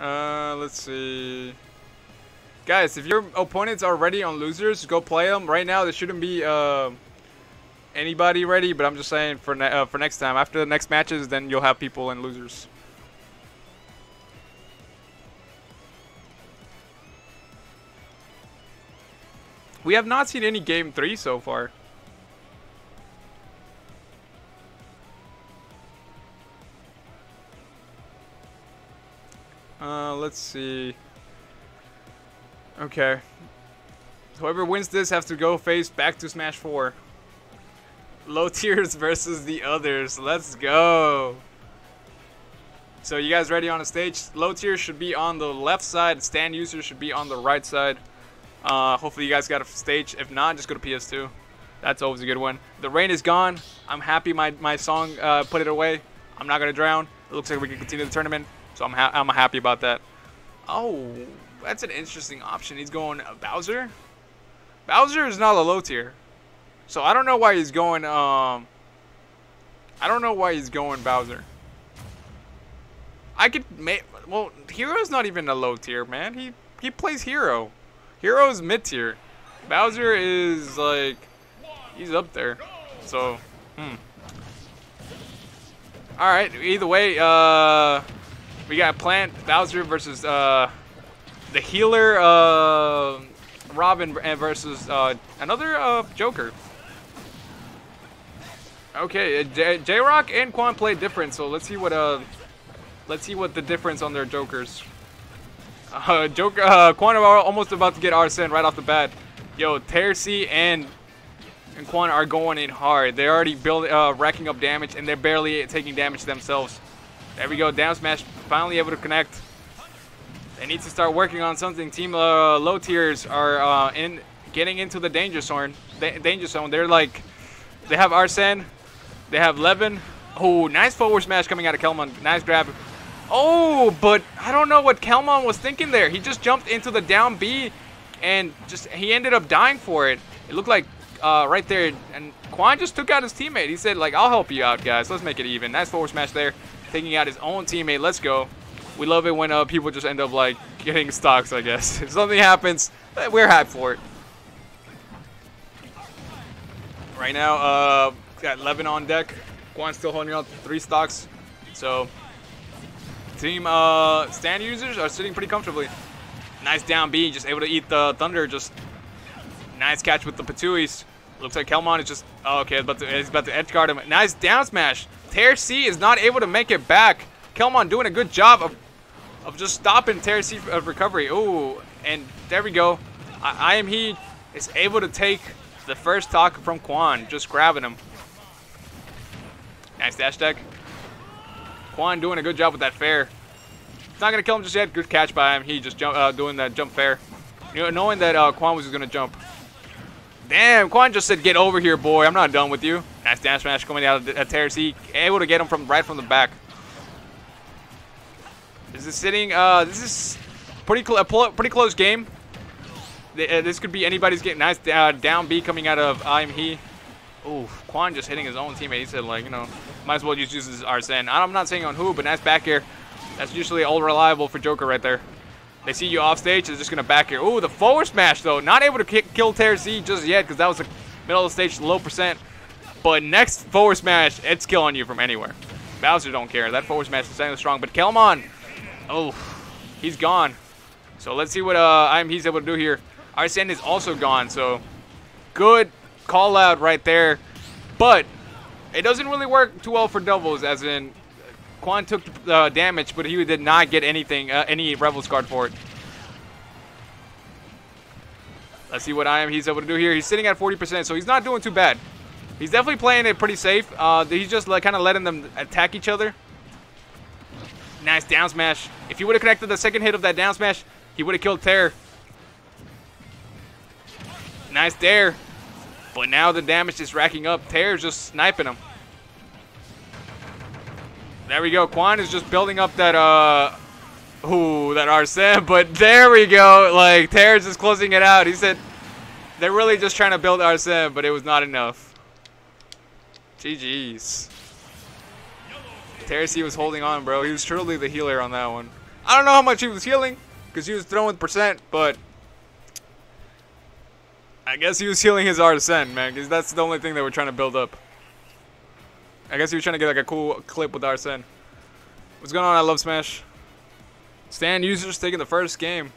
Uh, let's see. Guys, if your opponents are ready on losers, go play them. Right now, there shouldn't be uh, anybody ready, but I'm just saying for ne uh, for next time. After the next matches, then you'll have people in losers. We have not seen any game three so far. Let's see. Okay. Whoever wins this has to go face back to Smash 4. Low tiers versus the others. Let's go. So you guys ready on the stage? Low tier should be on the left side. Stand users should be on the right side. Uh, hopefully you guys got a stage. If not, just go to PS2. That's always a good one. The rain is gone. I'm happy my, my song uh, put it away. I'm not going to drown. It looks like we can continue the tournament. So I'm, ha I'm happy about that. Oh, that's an interesting option. He's going Bowser. Bowser is not a low tier. So I don't know why he's going, um... I don't know why he's going Bowser. I could make... Well, Hero's not even a low tier, man. He, he plays Hero. Hero's mid tier. Bowser is, like... He's up there. So, hmm. Alright, either way, uh... We got Plant Bowser versus uh, the healer uh, Robin versus uh, another uh, Joker. Okay, uh, J, Rock and Quan play different, so let's see what uh, let's see what the difference on their Jokers. Uh, Joker, uh, Quan are almost about to get Arsene right off the bat. Yo, Tercy and and Quan are going in hard. They're already building, uh, racking up damage, and they're barely taking damage themselves. There we go. Down smash finally able to connect. They need to start working on something. Team uh, low tiers are uh, in getting into the danger zone. danger zone. They're like, they have Arsene, they have Levin. Oh, nice forward smash coming out of Kelmon. Nice grab. Oh, but I don't know what Kelmon was thinking there. He just jumped into the down B, and just he ended up dying for it. It looked like uh, right there, and Quan just took out his teammate. He said like, "I'll help you out, guys. Let's make it even." Nice forward smash there taking out his own teammate. Let's go. We love it when uh, people just end up like getting stocks, I guess. if something happens, eh, we're happy for it. Right now, uh, got 11 on deck. Quan still holding on three stocks. So, team uh, stand users are sitting pretty comfortably. Nice down B, just able to eat the Thunder. Just nice catch with the Ptooie. Looks like Kelmon is just, oh, okay, but he's about to edge guard him. Nice down smash. Tear C is not able to make it back. Kelmon doing a good job of, of just stopping Tear C of recovery. Ooh, and there we go. I, I am he is able to take the first talk from Quan, just grabbing him. Nice dash deck. Quan doing a good job with that fair. It's not gonna kill him just yet. Good catch by him. He just jump, uh, doing that jump fair. You know, knowing that uh, Quan was gonna jump. Damn, Quan just said, get over here, boy. I'm not done with you. Nice dash smash coming out of Terrace. Able to get him from right from the back. This is sitting, uh, this is pretty, cl pretty close game. Uh, this could be anybody's game. Nice uh, down B coming out of I'm he. Ooh, Quan just hitting his own teammate. He said, like, you know, might as well just use his Arsene. I'm not saying on who, but nice back air. That's usually all reliable for Joker right there. They see you off stage, they're just going to back air. Ooh, the forward smash, though. Not able to kill Tear C just yet because that was a middle of the stage, low percent. But next forward smash, it's killing you from anywhere. Bowser don't care. That forward smash is standing strong. But Kelmon, oh, he's gone. So let's see what uh, I'm he's able to do here. Arsene is also gone, so good call out right there. But it doesn't really work too well for doubles, as in Quan took uh, damage, but he did not get anything, uh, any Rebel's Guard for it. Let's see what I am he's able to do here. He's sitting at 40%, so he's not doing too bad. He's definitely playing it pretty safe. Uh, he's just like kind of letting them attack each other. Nice down smash. If he would have connected the second hit of that down smash, he would have killed Terror. Nice there. But now the damage is racking up. Terror's just sniping him. There we go. Quan is just building up that, uh, ooh, that Arsene. But there we go. Like, Terrence is closing it out. He said they're really just trying to build Arsene, but it was not enough. GG's. Terrace was holding on, bro. He was truly the healer on that one. I don't know how much he was healing because he was throwing percent, but I guess he was healing his Arsene, man, because that's the only thing that we're trying to build up. I guess he was trying to get like a cool clip with Arsene. What's going on? I love Smash. Stand users taking the first game.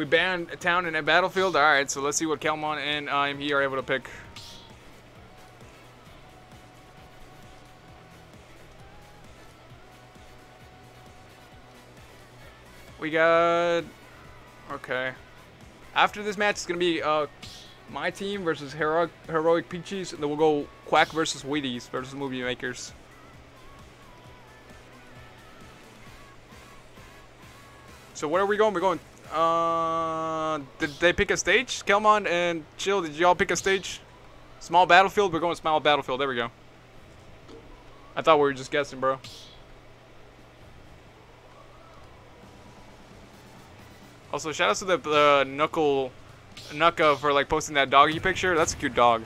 We banned a town in a battlefield. All right, so let's see what Kelmon and IME are able to pick. We got... Okay. After this match, it's going to be uh, my team versus Heroic, Heroic Peaches, and then we'll go Quack versus Wheaties versus Movie Makers. So where are we going? We're going uh, did they pick a stage? Kelmon and Chill, did y'all pick a stage? Small battlefield? We're going small battlefield. There we go. I thought we were just guessing, bro. Also, shout out to the uh, Knuckle, for like posting that doggy picture. That's a cute dog.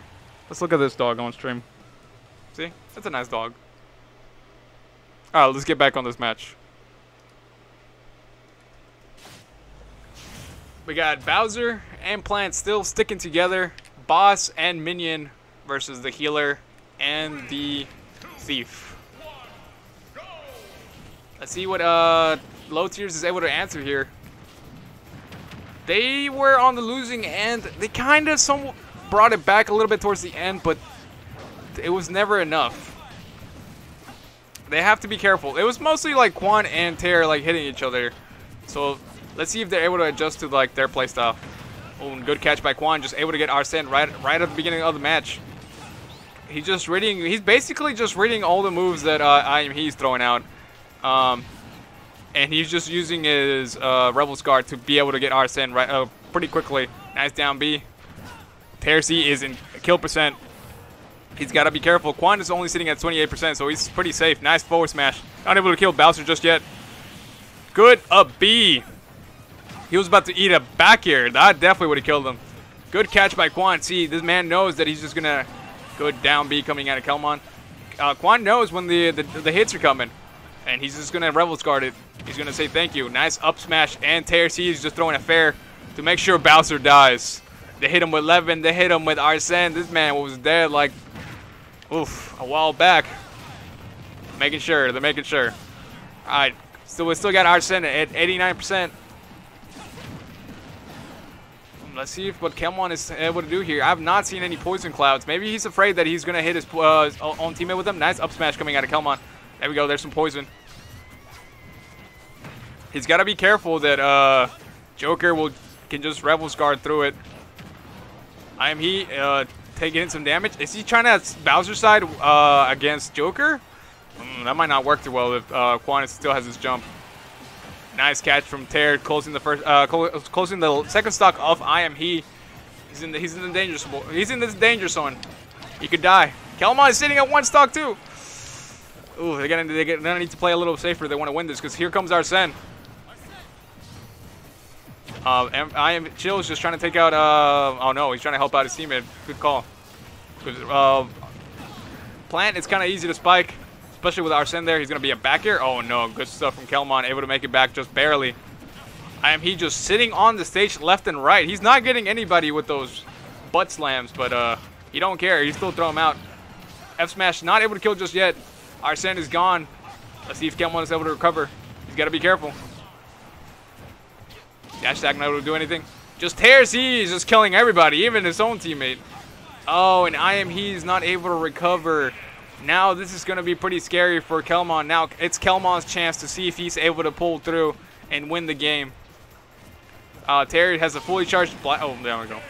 Let's look at this dog on stream. See? That's a nice dog. Alright, let's get back on this match. We got Bowser and Plant still sticking together. Boss and Minion versus the Healer and the Thief. Let's see what uh, Low Tiers is able to answer here. They were on the losing end. They kind of somewhat brought it back a little bit towards the end, but it was never enough. They have to be careful. It was mostly like Quan and Tear like hitting each other. So Let's see if they're able to adjust to like their playstyle. Oh, good catch by Quan, just able to get Arsene right right at the beginning of the match. He's just reading. He's basically just reading all the moves that uh, throwing out, um, and he's just using his uh, Rebel's Guard to be able to get Arsene right uh, pretty quickly. Nice down B. Tercy is in kill percent. He's got to be careful. Quan is only sitting at 28%, so he's pretty safe. Nice forward smash. Not able to kill Bowser just yet. Good up B. He was about to eat a back air. That definitely would have killed him. Good catch by Quan. See, this man knows that he's just going to good down B coming out of Kelmon. Uh, Quan knows when the, the, the hits are coming. And he's just going to Rebel Guard it. He's going to say thank you. Nice up smash. And TRC is just throwing a fair to make sure Bowser dies. They hit him with Levin. They hit him with Arsene. This man was dead like, oof, a while back. Making sure. They're making sure. All right. So we still got Arsene at 89%. Let's see if what Kelmon is able to do here. I have not seen any poison clouds. Maybe he's afraid that he's going to hit his uh, own teammate with him. Nice up smash coming out of Kelmon. There we go. There's some poison. He's got to be careful that uh, Joker will can just Rebels guard through it. I am he uh, taking in some damage. Is he trying to Bowser side uh, against Joker? Mm, that might not work too well if uh, Quantus still has his jump. Nice catch from Tear, closing the first, uh, closing the second stock of I am he. He's in the he's in the danger he's in this danger zone. He could die. Kelmon is sitting at one stock too. Ooh, they're gonna they're gonna need to play a little safer. They want to win this because here comes Arsene. Uh, I am Chill is just trying to take out. Uh, oh no, he's trying to help out his teammate. Good call. Uh, Plant, it's kind of easy to spike especially with Arsene there. He's going to be a back air. Oh, no. Good stuff from Kelmon. Able to make it back just barely. I am he just sitting on the stage left and right. He's not getting anybody with those butt slams, but uh, he don't care. He still throw him out. F smash not able to kill just yet. Arsene is gone. Let's see if Kelmon is able to recover. He's got to be careful. Dash attack not able to do anything. Just tears. He's just killing everybody, even his own teammate. Oh, and I am he's not able to recover. Now this is going to be pretty scary for Kelmon. Now it's Kelmon's chance to see if he's able to pull through and win the game. Uh, Terry has a fully charged black. Oh, there we go.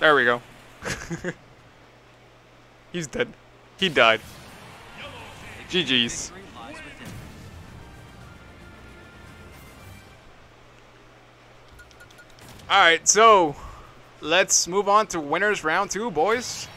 There we go. he's dead. He died. GG's. Alright, so let's move on to winners round two, boys.